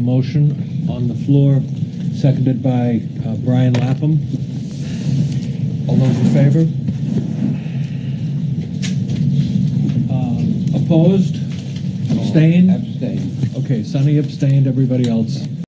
a motion on the floor, seconded by uh, Brian Lapham. All those in favor? Uh, Opposed? Abstained? Abstained. Okay, Sonny abstained, everybody else